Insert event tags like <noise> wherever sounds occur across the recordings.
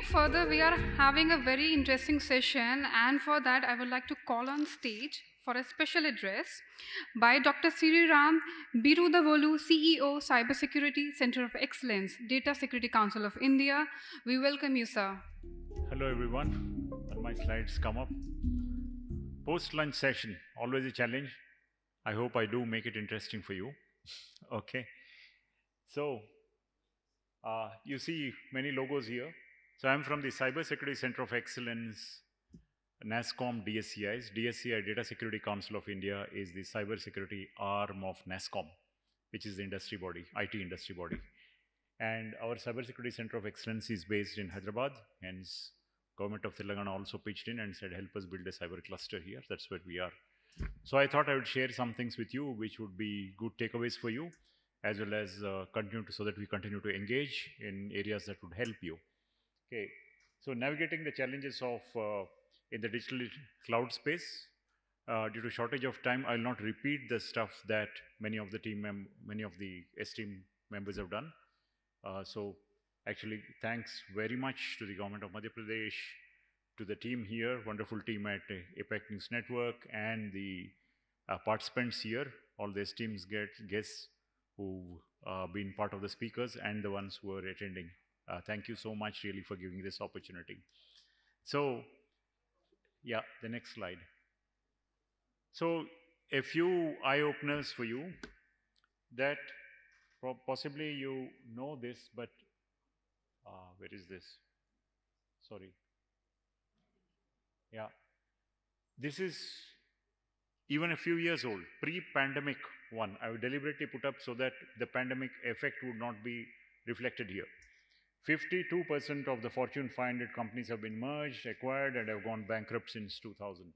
Moving further, we are having a very interesting session, and for that, I would like to call on stage for a special address by Dr. Sriram Birudavolu, CEO, Cybersecurity Center of Excellence, Data Security Council of India. We welcome you, sir. Hello, everyone. And my slides come up. Post lunch session, always a challenge. I hope I do make it interesting for you. <laughs> okay. So, uh, you see many logos here. So, I'm from the Cybersecurity Center of Excellence, NASSCOM DSCIs. DSCI, Data Security Council of India, is the cybersecurity arm of NASSCOM, which is the industry body, IT industry body. And our Cybersecurity Center of Excellence is based in Hyderabad, hence government of Telangana also pitched in and said, help us build a cyber cluster here. That's where we are. So I thought I would share some things with you, which would be good takeaways for you, as well as uh, continue to, so that we continue to engage in areas that would help you. Okay, so navigating the challenges of uh, in the digital cloud space. Uh, due to shortage of time, I will not repeat the stuff that many of the team, mem many of the esteemed members have done. Uh, so actually, thanks very much to the government of Madhya Pradesh, to the team here, wonderful team at APAC News Network, and the uh, participants here, all the esteemed guests who uh, been part of the speakers and the ones who are attending. Uh, thank you so much really for giving this opportunity. So, yeah, the next slide. So, a few eye openers for you that possibly you know this, but uh, where is this? Sorry. Yeah. This is even a few years old, pre-pandemic one. I would deliberately put up so that the pandemic effect would not be reflected here. 52% of the Fortune 500 companies have been merged, acquired, and have gone bankrupt since 2000.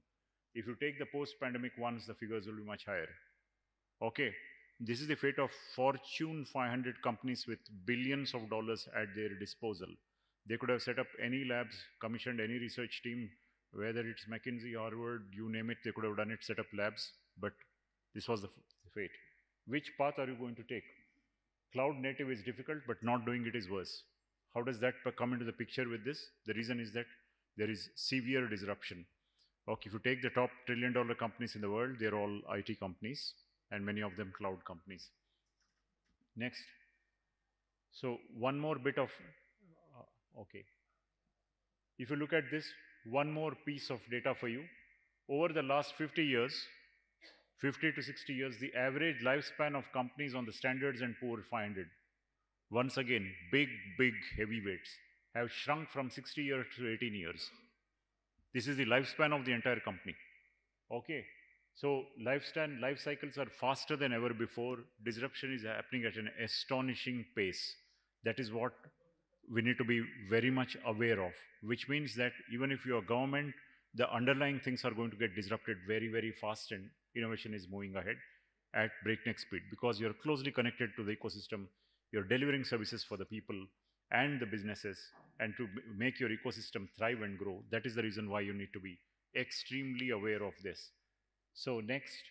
If you take the post-pandemic ones, the figures will be much higher. Okay, this is the fate of Fortune 500 companies with billions of dollars at their disposal. They could have set up any labs, commissioned any research team, whether it's McKinsey, Harvard, you name it, they could have done it, set up labs, but this was the fate. Which path are you going to take? Cloud native is difficult, but not doing it is worse. How does that come into the picture with this? The reason is that there is severe disruption. Okay, if you take the top trillion dollar companies in the world, they're all IT companies and many of them cloud companies. Next. So one more bit of, uh, okay. If you look at this, one more piece of data for you. Over the last 50 years, 50 to 60 years, the average lifespan of companies on the standards and poor 500 once again, big, big heavyweights have shrunk from 60 years to 18 years. This is the lifespan of the entire company. Okay. So lifespan, life cycles are faster than ever before. Disruption is happening at an astonishing pace. That is what we need to be very much aware of, which means that even if you're government, the underlying things are going to get disrupted very, very fast and innovation is moving ahead at breakneck speed because you're closely connected to the ecosystem you're delivering services for the people and the businesses and to make your ecosystem thrive and grow. That is the reason why you need to be extremely aware of this. So next,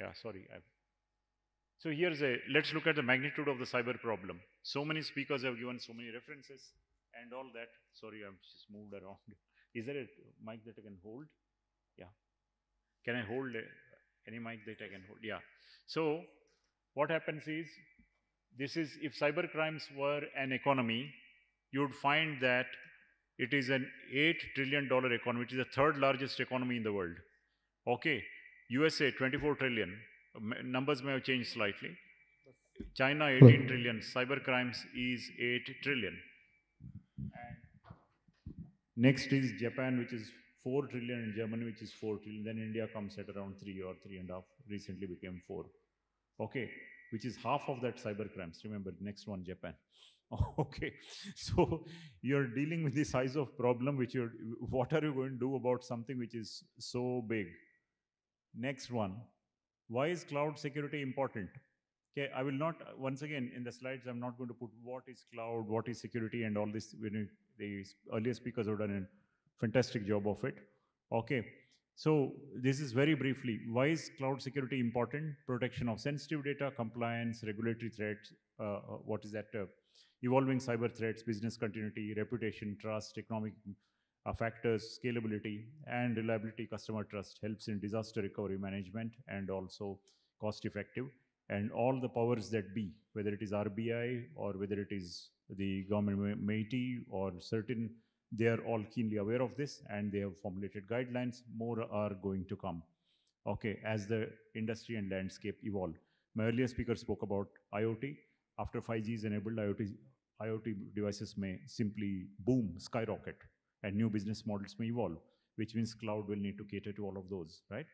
yeah, sorry. I've, so here's a, let's look at the magnitude of the cyber problem. So many speakers have given so many references and all that. Sorry, I've just moved around. <laughs> Is there a mic that I can hold? Yeah. Can I hold a, any mic that I can hold? Yeah. So what happens is this is, if cyber crimes were an economy, you would find that it is an $8 trillion economy, which is the third largest economy in the world. Okay, USA 24 trillion, numbers may have changed slightly. China hmm. 18 trillion, cyber crimes is 8 trillion. And next is Japan, which is 4 trillion, and Germany, which is 4 trillion. Then India comes at around 3 or 3.5, recently became 4. Okay, which is half of that cyber crimes. Remember, next one, Japan. <laughs> okay, so you're dealing with the size of problem which you're, what are you going to do about something which is so big? Next one, why is cloud security important? Okay, I will not, once again, in the slides, I'm not going to put what is cloud, what is security, and all this. The earlier speakers have done a fantastic job of it. Okay, so this is very briefly, why is cloud security important? Protection of sensitive data, compliance, regulatory threats, uh, uh, what is that? Uh, evolving cyber threats, business continuity, reputation, trust, economic uh, factors, scalability, and reliability, customer trust helps in disaster recovery management and also cost effective. And all the powers that be, whether it is RBI or whether it is the government MeitY or CERT-In, they are all keenly aware of this and they have formulated guidelines. More are going to come. Okay, as the industry and landscape evolve. My earlier speaker spoke about IoT. After 5G is enabled, IoT, IoT devices may simply boom, skyrocket, and new business models may evolve, which means cloud will need to cater to all of those, right?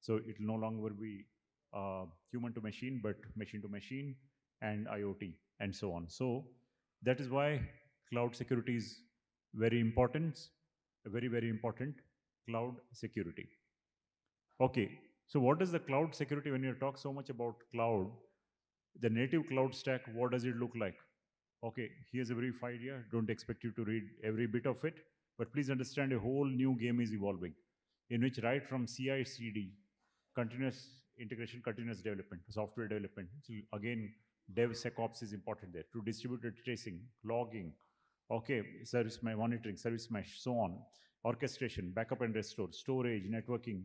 So it will no longer be uh, human to machine, but machine to machine and IoT and so on. So that is why cloud security is very important, very, very important, cloud security. Okay, so what is the cloud security when you talk so much about cloud? The native cloud stack, what does it look like? Okay, here's a brief idea. Don't expect you to read every bit of it, but please understand a whole new game is evolving in which right from CI CD, continuous integration, continuous development, software development. So again, DevSecOps is important there to distributed tracing, logging, okay, service my monitoring, service mesh, so on, orchestration, backup and restore, storage, networking,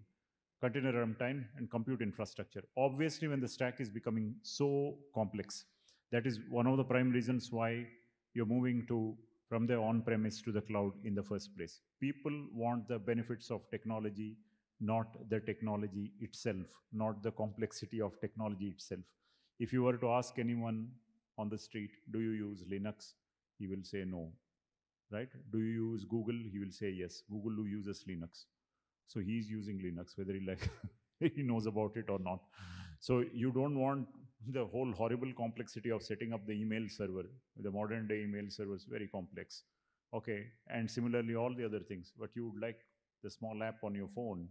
container runtime, and compute infrastructure. Obviously, when the stack is becoming so complex, that is one of the prime reasons why you're moving to from the on-premise to the cloud in the first place. People want the benefits of technology, not the technology itself, not the complexity of technology itself. If you were to ask anyone on the street, do you use Linux? He will say no, right? Do you use Google? He will say yes. Google uses Linux. So he's using Linux, whether he like <laughs> he knows about it or not. So you don't want the whole horrible complexity of setting up the email server. The modern day email server is very complex. Okay, and similarly all the other things. But you would like the small app on your phone.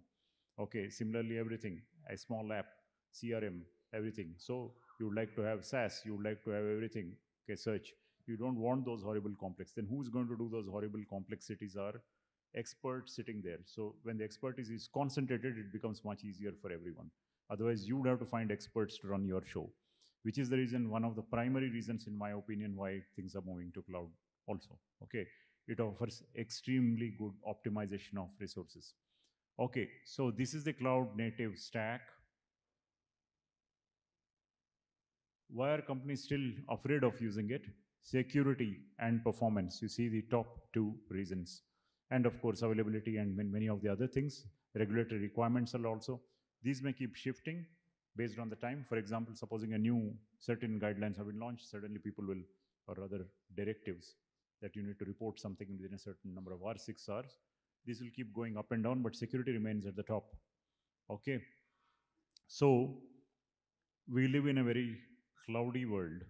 Okay, similarly everything, a small app, CRM, everything. So you would like to have SaaS, you would like to have everything. Okay, search. You don't want those horrible complex. Then who's going to do those horrible complexities are experts sitting there. So when the expertise is concentrated, it becomes much easier for everyone. Otherwise, you would have to find experts to run your show, which is the reason, one of the primary reasons, in my opinion, why things are moving to cloud also. Okay, it offers extremely good optimization of resources. Okay, so this is the cloud native stack. Why are companies still afraid of using it? Security and performance. You see the top two reasons. And of course, availability and many of the other things. Regulatory requirements are also. These may keep shifting based on the time. For example, supposing a new CERT-In guidelines have been launched, suddenly people will, or other directives that you need to report something within a certain number of hours, six hours. This will keep going up and down, but security remains at the top. Okay. So we live in a very cloudy world.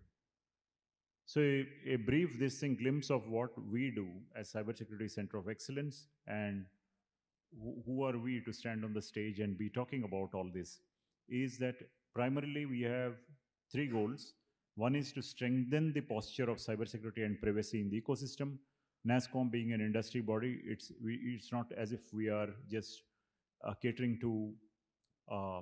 So a, brief this thing glimpse of what we do as Cybersecurity Center of Excellence and who are we to stand on the stage and be talking about all this is that primarily we have three goals. One is to strengthen the posture of cybersecurity and privacy in the ecosystem. NASSCOM being an industry body, it's, we, it's not as if we are just uh, catering to uh,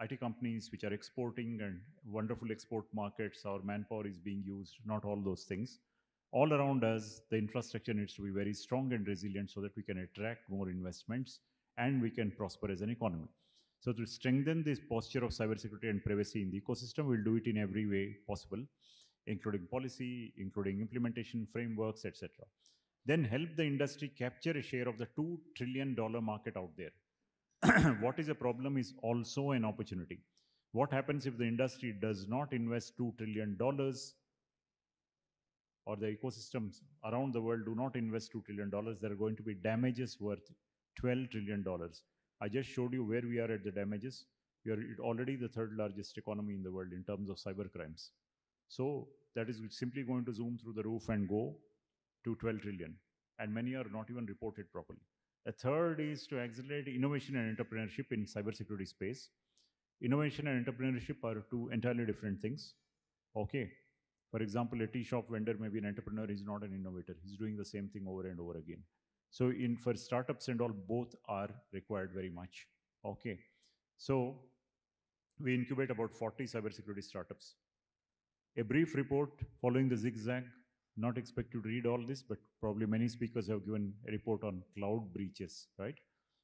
IT companies which are exporting and wonderful export markets, our manpower is being used, not all those things. All around us, the infrastructure needs to be very strong and resilient so that we can attract more investments and we can prosper as an economy. So to strengthen this posture of cybersecurity and privacy in the ecosystem, we'll do it in every way possible, including policy, including implementation frameworks, etc. Then help the industry capture a share of the $2 trillion market out there <clears throat> what is a problem is also an opportunity. What happens if the industry does not invest $2 trillion or the ecosystems around the world do not invest $2 trillion, there are going to be damages worth $12 trillion. I just showed you where we are at the damages. We are already the third largest economy in the world in terms of cyber crimes. So that is simply going to zoom through the roof and go to 12 trillion. And many are not even reported properly. A third is to accelerate innovation and entrepreneurship in cybersecurity space. Innovation and entrepreneurship are two entirely different things. Okay. For example, a tea shop vendor may be an entrepreneur, he's not an innovator. He's doing the same thing over and over again. So in for startups and all, both are required very much. Okay. So we incubate about 40 cybersecurity startups. A brief report following the zigzag not expect you to read all this, but probably many speakers have given a report on cloud breaches, right?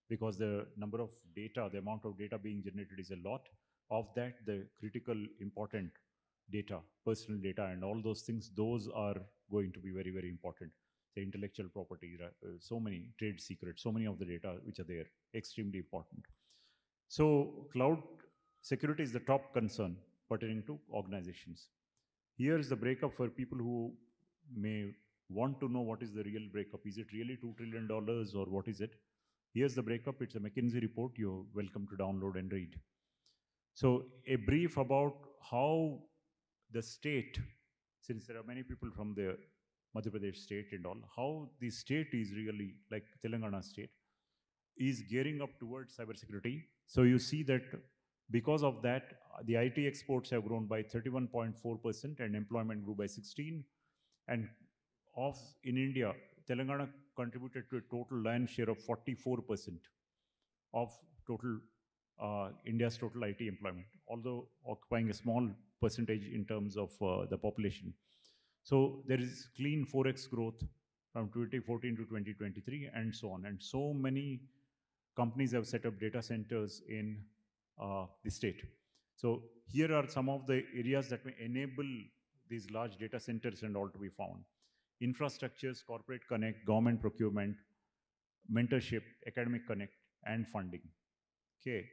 Because the number of data, the amount of data being generated is a lot. Of that, the critical, important data, personal data, and all those things, those are going to be very, very important. The intellectual property, uh, so many trade secrets, so many of the data which are there, extremely important. So cloud security is the top concern pertaining to organizations. Here is the breakup for people who may want to know what is the real breakup. Is it really $2 trillion or what is it? Here's the breakup. It's a McKinsey report. You're welcome to download and read. So a brief about how the state, since there are many people from the Madhya Pradesh state and all, how the state is really, like Telangana state, is gearing up towards cybersecurity. So you see that because of that, the IT exports have grown by 31.4% and employment grew by 16. And of in India, Telangana contributed to a total land share of 44% of total uh, India's total IT employment, although occupying a small percentage in terms of uh, the population. So there is clean 4x growth from 2014 to 2023 and so on. And so many companies have set up data centers in uh, the state. So here are some of the areas that may enable these large data centers and all to be found. Infrastructures, corporate connect, government procurement, mentorship, academic connect, and funding. Okay.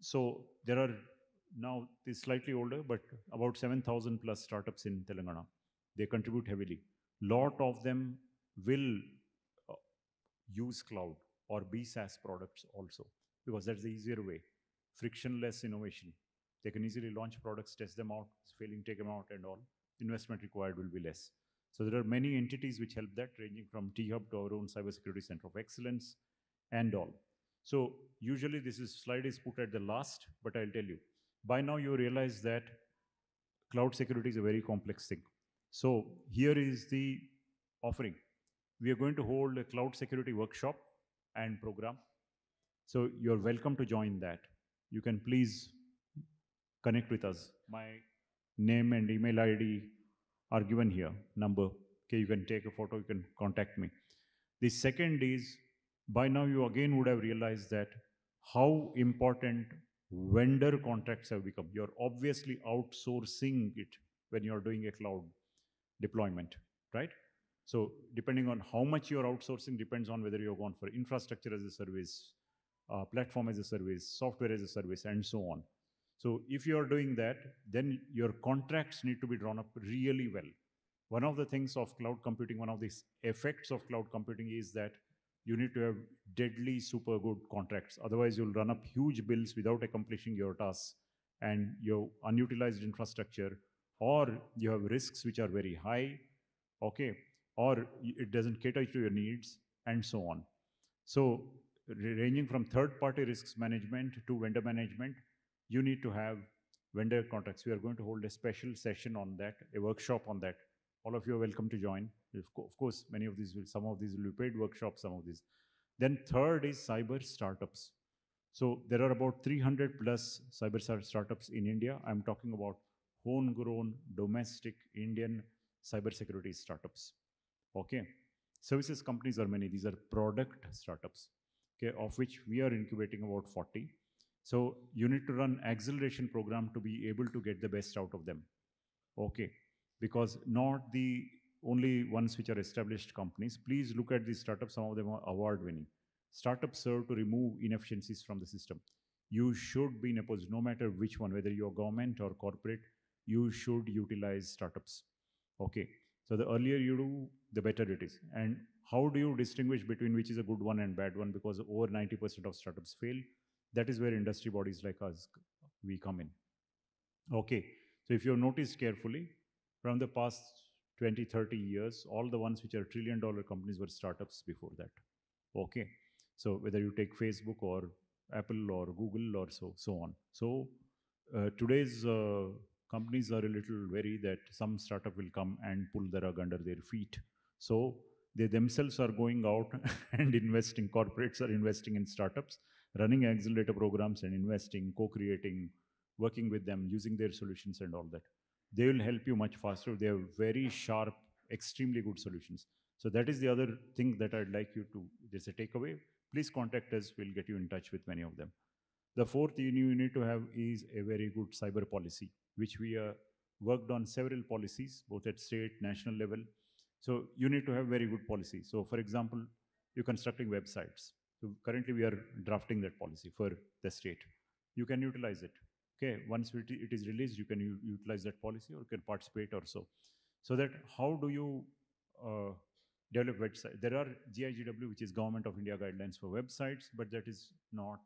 So there are now, this slightly older, but about 7,000 plus startups in Telangana. They contribute heavily. Lot of them will uh, use cloud or be SaaS products also, because that's the easier way. Frictionless innovation. They can easily launch products, test them out, failing, take them out, and all. Investment required will be less. So there are many entities which help that, ranging from T-Hub to our own Cybersecurity Center of Excellence and all. So usually this is, slide is put at the last, but I'll tell you. By now you realize that cloud security is a very complex thing. So here is the offering. We are going to hold a cloud security workshop and program. So you're welcome to join that. You can please connect with us. My name and email ID are given here, number. Okay, you can take a photo, you can contact me. The second is, by now you again would have realized that how important vendor contracts have become. You're obviously outsourcing it when you're doing a cloud deployment, right? So depending on how much you're outsourcing depends on whether you're going for infrastructure as a service, uh, platform as a service, software as a service, and so on. So if you're doing that, then your contracts need to be drawn up really well. One of the things of cloud computing, one of the effects of cloud computing is that you need to have deadly super good contracts. Otherwise, you'll run up huge bills without accomplishing your tasks and your unutilized infrastructure, or you have risks which are very high, okay, or it doesn't cater to your needs, and so on. So ranging from third-party risks management to vendor management, you need to have vendor contracts. We are going to hold a special session on that, a workshop on that. All of you are welcome to join. Of course, many of these will, some of these will be paid workshops, some of these. Then third is cyber startups. So there are about 300 plus cyber startups in India. I'm talking about homegrown, domestic, Indian cybersecurity startups. Okay. Services companies are many. These are product startups, okay, of which we are incubating about 40. So you need to run acceleration program to be able to get the best out of them. Okay. Because not the only ones which are established companies. Please look at these startups. Some of them are award winning. Startups serve to remove inefficiencies from the system. You should be in a position, no matter which one, whether you're government or corporate, you should utilize startups. Okay. So the earlier you do, the better it is. And how do you distinguish between which is a good one and bad one? Because over 90% of startups fail. That is where industry bodies like us, we come in. Okay. So if you've noticed carefully, from the past 20, 30 years, all the ones which are trillion dollar companies were startups before that. Okay. So whether you take Facebook or Apple or Google or so, so on. So uh, today's uh, companies are a little wary that some startup will come and pull the rug under their feet. So they themselves are going out <laughs> and investing, corporates are investing in startups, running accelerator programs and investing, co-creating, working with them, using their solutions and all that they will help you much faster. They have very sharp extremely good solutions. So that is the other thing that I'd like you to, there's a takeaway. Please contact us, we'll get you in touch with many of them. The fourth you you need to have is a very good cyber policy, which we uh, worked on several policies, both at state, national level. So you need to have very good policy. So for example, you're constructing websites. So currently we are drafting that policy for the state. You can utilize it. Okay, once it, it is released, you can utilize that policy or can participate or so. So that how do you uh, develop website? There are GIGW, which is Government of India guidelines for websites, but that is not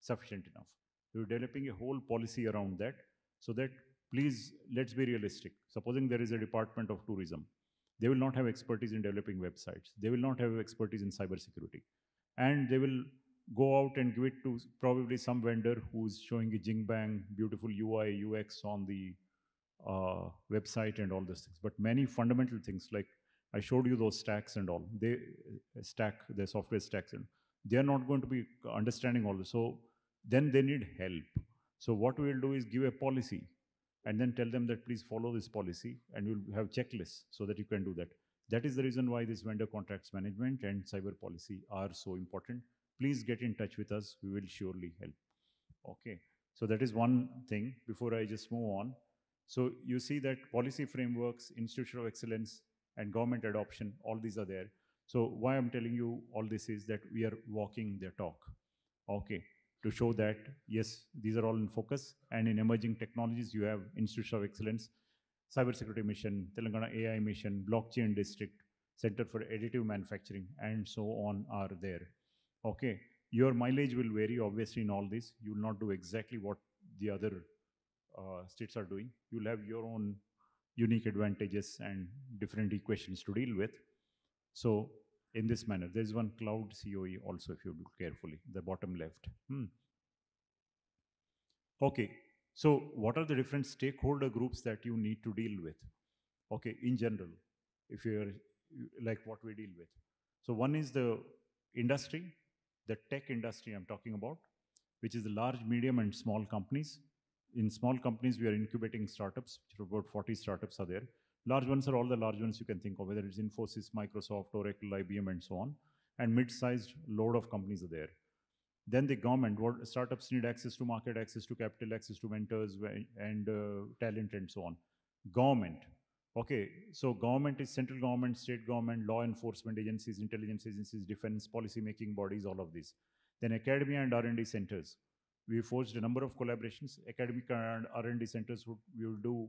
sufficient enough. We're developing a whole policy around that so that please let's be realistic. Supposing there is a department of tourism, they will not have expertise in developing websites. They will not have expertise in cybersecurity. And they will go out and give it to probably some vendor who's showing a jing bang, beautiful UI, UX on the uh, website and all those things. But many fundamental things like I showed you those stacks and all, they uh, stack, their software stacks, and they are not going to be understanding all this. So then they need help. So what we will do is give a policy and then tell them that please follow this policy and we'll have checklists so that you can do that. That is the reason why this vendor contracts management and cyber policy are so important. Please get in touch with us. We will surely help. Okay. So that is one thing before I just move on. So you see that policy frameworks, institution of excellence, and government adoption, all these are there. So why I'm telling you all this is that we are walking their talk. Okay. To show that, yes, these are all in focus. And in emerging technologies, you have institution of excellence, cybersecurity mission, Telangana AI mission, blockchain district, center for additive manufacturing, and so on are there. Okay. Your mileage will vary obviously in all this. You will not do exactly what the other uh, states are doing. You'll have your own unique advantages and different equations to deal with. So in this manner, there's one cloud COE also, if you look carefully, the bottom left. Hmm. Okay, so what are the different stakeholder groups that you need to deal with? Okay, in general, if you're like what we deal with. So one is the industry, the tech industry I'm talking about, which is the large, medium, and small companies. In small companies, we are incubating startups, about 40 startups are there. Large ones are all the large ones you can think of, whether it's Infosys, Microsoft, Oracle, IBM, and so on. And mid-sized load of companies are there. Then the government, what startups need access to market, access to capital, access to mentors and uh, talent, and so on. Government, okay, so government is central government, state government, law enforcement agencies, intelligence agencies, defense, policy making bodies, all of these. Then academia and R&D centers. We forged a number of collaborations. Academic and R&D centers would we will do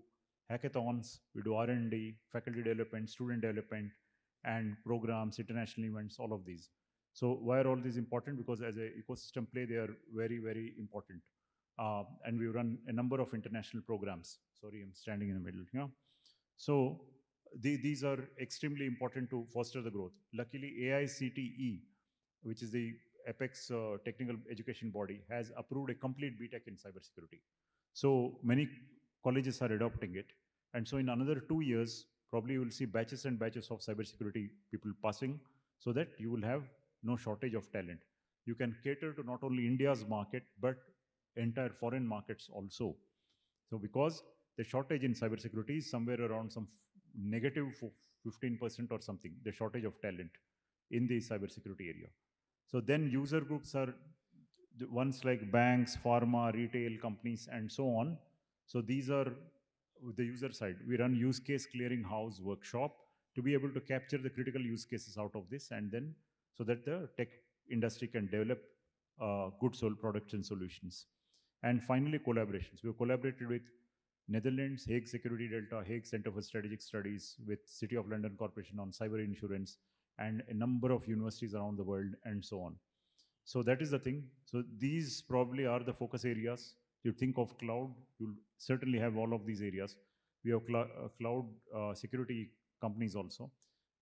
hackathons, we do R&D, faculty development, student development, and programs, international events, all of these. So why are all these important? Because as an ecosystem play, they are very, very important. Uh, and we run a number of international programs. Sorry, I'm standing in the middle here. So the, these are extremely important to foster the growth. Luckily, AICTE, which is the apex uh, technical education body, has approved a complete BTech in cybersecurity. So many colleges are adopting it. And so in another two years, probably you will see batches and batches of cybersecurity people passing so that you will have no shortage of talent. You can cater to not only India's market, but entire foreign markets also. So because the shortage in cybersecurity is somewhere around some negative 15% or something, the shortage of talent in the cybersecurity area. So then user groups are the ones like banks, pharma, retail companies, and so on. So these are the user side. We run use case clearinghouse workshop to be able to capture the critical use cases out of this and then so that the tech industry can develop uh, good sol products and solutions. And finally, collaborations. We've collaborated with Netherlands, Hague Security Delta, Hague Center for Strategic Studies, with City of London Corporation on cyber insurance, and a number of universities around the world, and so on. So that is the thing. So these probably are the focus areas. You think of cloud, you'll certainly have all of these areas. We have cl- uh, cloud uh, security companies also.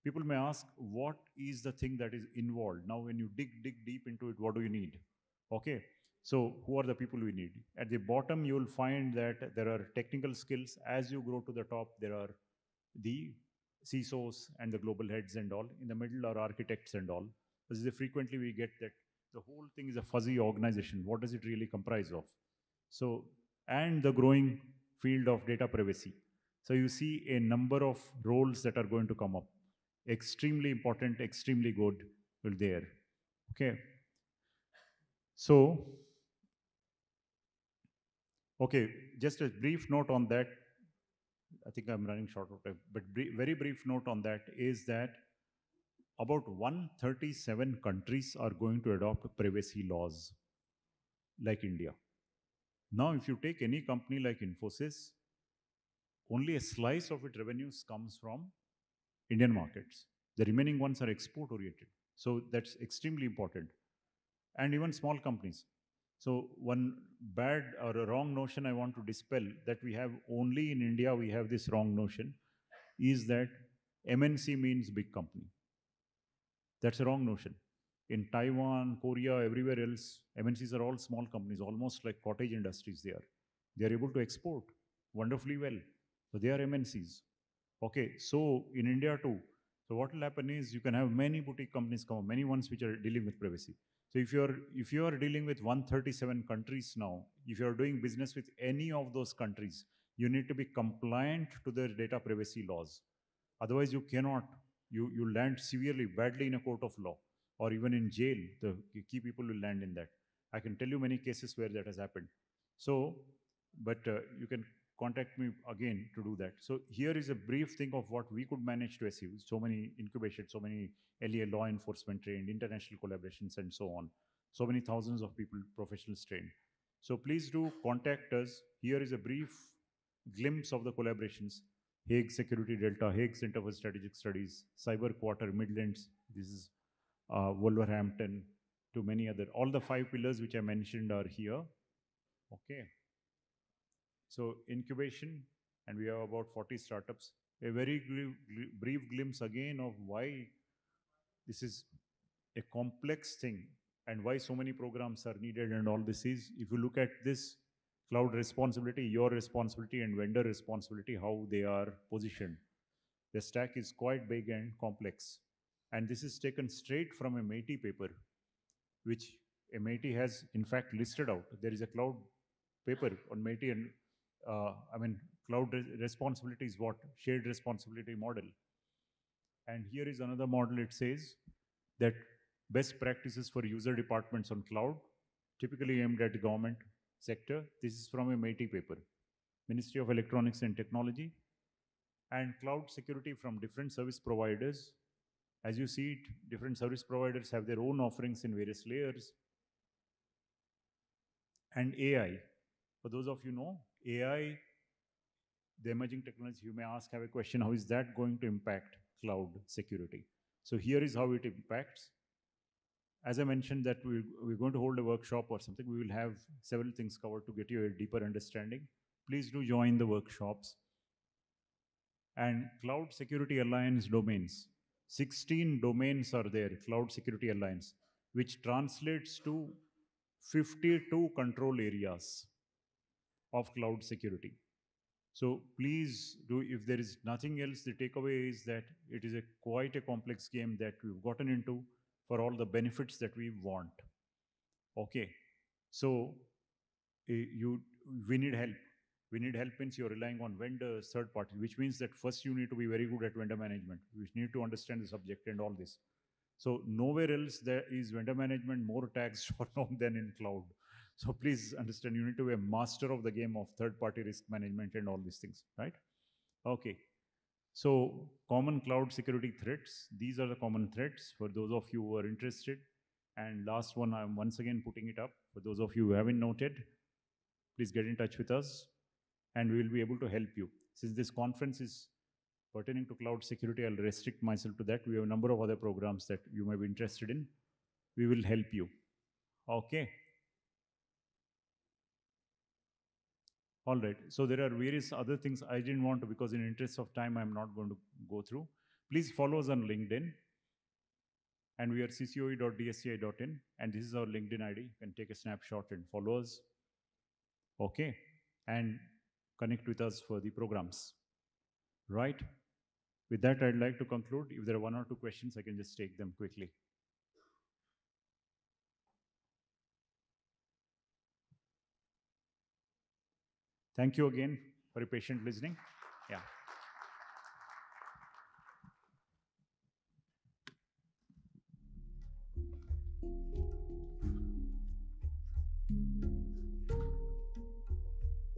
People may ask, what is the thing that is involved? Now, when you dig, dig deep into it, what do you need? Okay. So, who are the people we need? At the bottom, you will find that there are technical skills. As you grow to the top, there are the CISOs and the global heads and all. In the middle are architects and all. This is frequently we get that the whole thing is a fuzzy organization. What does it really comprise of? So, and the growing field of data privacy. So you see a number of roles that are going to come up. Extremely important, extremely good there. Okay. So, okay, just a brief note on that. I think I'm running short of time, but very brief note on that is that about 137 countries are going to adopt privacy laws like India. Now, if you take any company like Infosys, only a slice of its revenues comes from Indian markets. The remaining ones are export oriented. So that's extremely important. And even small companies. So one bad or a wrong notion I want to dispel that we have only in India we have this wrong notion is that MNC means big company. That's a wrong notion. In Taiwan, Korea, everywhere else, MNCs are all small companies, almost like cottage industries they are. They are able to export wonderfully well. So they are MNCs. Okay, so in India too. So what will happen is you can have many boutique companies come, many ones which are dealing with privacy. So if you're if you are dealing with 137 countries now, if you are doing business with any of those countries, you need to be compliant to their data privacy laws. Otherwise, you cannot. You you land severely, badly in a court of law, or even in jail. The key people will land in that. I can tell you many cases where that has happened. So, but uh, you can contact me again to do that. So here is a brief thing of what we could manage to achieve. So many incubations, so many LEA law enforcement trained, international collaborations, and so on. So many thousands of people, professionals trained. So please do contact us. Here is a brief glimpse of the collaborations. Hague Security Delta, Hague Center for Strategic Studies, Cyber Quarter, Midlands. This is uh, Wolverhampton, to many other. All the five pillars which I mentioned are here. Okay. So incubation, and we have about 40 startups. A very brief glimpse again of why this is a complex thing and why so many programs are needed and all this is. If you look at this cloud responsibility, your responsibility and vendor responsibility, how they are positioned. The stack is quite big and complex. And this is taken straight from a MeitY paper, which MeitY has in fact listed out. There is a cloud paper on MeitY and Uh, I mean, cloud re- responsibility is what? Shared responsibility model. And here is another model. It says that best practices for user departments on cloud, typically aimed at the government sector. This is from a MeitY paper, Ministry of Electronics and Technology, and cloud security from different service providers. As you see it, different service providers have their own offerings in various layers. And AI, for those of you know, AI, the emerging technology, you may ask, have a question, how is that going to impact cloud security? So here is how it impacts. As I mentioned that we, we're going to hold a workshop or something, we will have several things covered to get you a deeper understanding. Please do join the workshops. And Cloud Security Alliance domains. 16 domains are there, Cloud Security Alliance, which translates to 52 control areas of cloud security. So please do, if there is nothing else, the takeaway is that it is a quite a complex game that we've gotten into for all the benefits that we want. Okay, so eh, you, we need help. We need help means you're relying on vendors, third party, which means that first you need to be very good at vendor management. You need to understand the subject and all this. So nowhere else there is vendor management more taxed <laughs> or than in cloud. So please understand, you need to be a master of the game of third-party risk management and all these things, right? Okay. So common cloud security threats. These are the common threats for those of you who are interested. And last one, I'm once again putting it up for those of you who haven't noted. Please get in touch with us, and we will be able to help you. Since this conference is pertaining to cloud security, I'll restrict myself to that. We have a number of other programs that you may be interested in. We will help you. Okay. All right. So there are various other things I didn't want to, because in interest of time, I'm not going to go through. Please follow us on LinkedIn. And we are ccoe.dsci.in. And this is our LinkedIn ID. You can take a snapshot and follow us. Okay. And connect with us for the programs. Right? With that, I'd like to conclude. If there are one or two questions, I can just take them quickly. Thank you again for your patient listening. Yeah.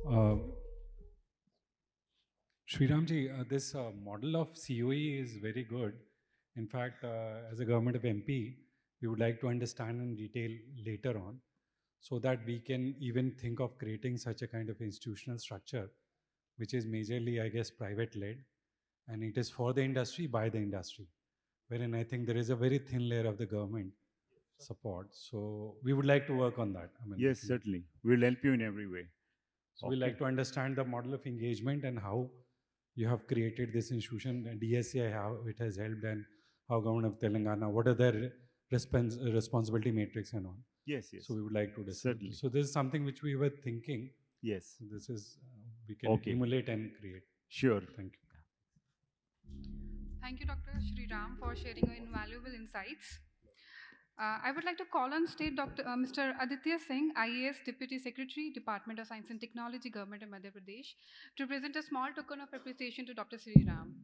Uh, uh, this uh, model of COE is very good. In fact, uh, as a government of MP, we would like to understand in detail later on so that we can even think of creating such a kind of institutional structure, which is majorly, I guess, private led. And it is for the industry, by the industry, wherein I think there is a very thin layer of the government support. So we would like to work on that. I mean, Yes, we- certainly. We'll help you in every way. so we like to understand the model of engagement and how you have created this institution, and DSCI, how it has helped, and how government of Telangana, what are their respons- responsibility matrix and all. Yes, yes. So we would like to discuss. Certainly. So this is something which we were thinking. yes, this is uh, we can Okay. emulate and create. sure. Thank you. Thank you, Dr. Sriram, for sharing your invaluable insights. Uh, I would like to call on state Dr. Uh, Mr. Aditya Singh, IAS Deputy Secretary, Department of Science and Technology, Government of Madhya Pradesh, to present a small token of appreciation to Dr. Sriram.